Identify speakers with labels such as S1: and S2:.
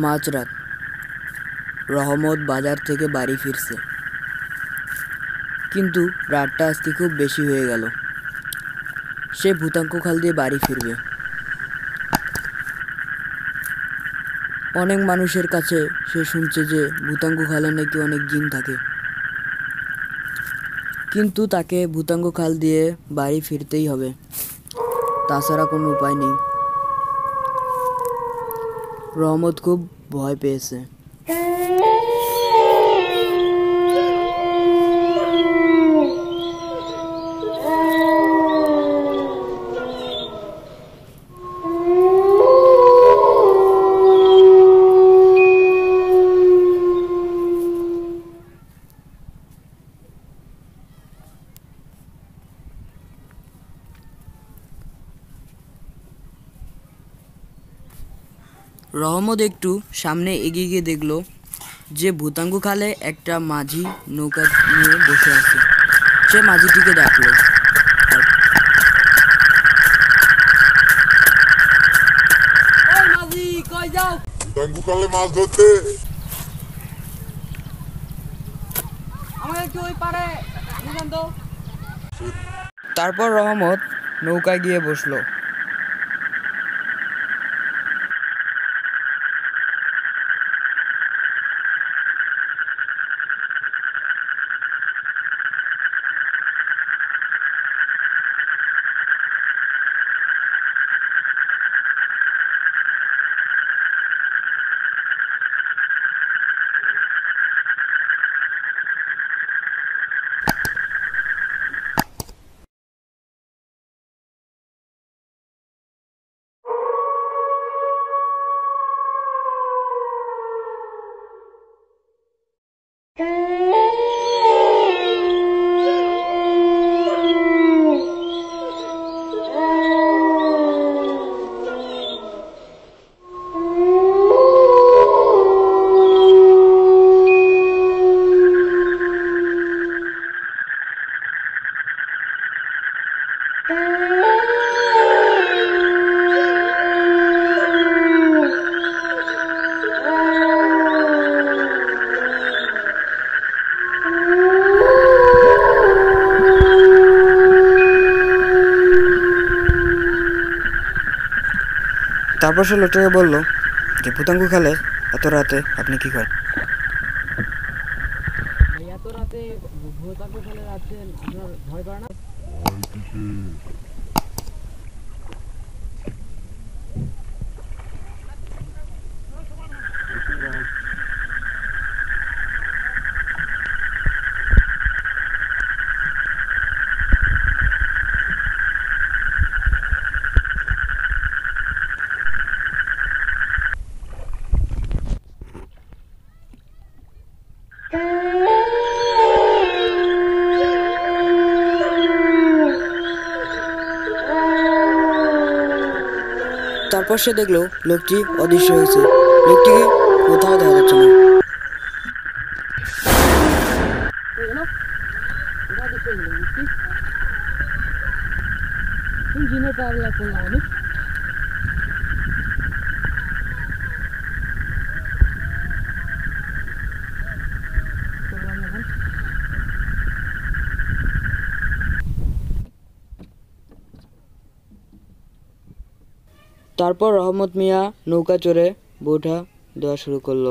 S1: মাঝরাত। রহমত বাজার থেকে বাড়ি ফিরছে। কিন্তু রাতটা আজকে খুব বেশি হয়ে গেল। সে ভূতাঙ্ক খাল দিয়ে বাড়ি ফিরবে। অনেক মানুষের কাছে সে শুনছে যে ভূতাঙ্গ খালে নাকি অনেক জিন থাকে। কিন্তু তাকে ভূতাঙ্গ খাল দিয়ে বাড়ি ফিরতেই হবে। তাছাড়া কোনো উপায় নেই। রহমত খুব ভয় পেয়েছে রহমত একটু সামনে এগিয়ে গিয়ে দেখল যে ভূতাঙ্গ খালে একটা মাঝি নৌকা নিয়ে বসে আছে। সে মাঝিটিকে ডাকলো। মাঝি কই যাও?
S2: টাঙ্গু কালে মাছ ধরতে।
S1: আমাকে একটু ওই পারে তারপর রহমত নৌকায় গিয়ে বসল। তারপর সে লোকটাকে বলল, যে ভূতাঙ্গ খেলে, এত রাতে আপনি কি করেন? এত রাতে ভূতাঙ্গ খেলে আছেন আপনার ভয় করে না? Thank you. তারপর সে দেখল লোকটি অদৃশ্য হয়েছে। লোকটিকে কোথাও দেখা যাচ্ছে না। পাগলা করলাম আমি তারপর রহমত মিয়া নৌকা চড়ে বৌঠা দেওয়া শুরু করল।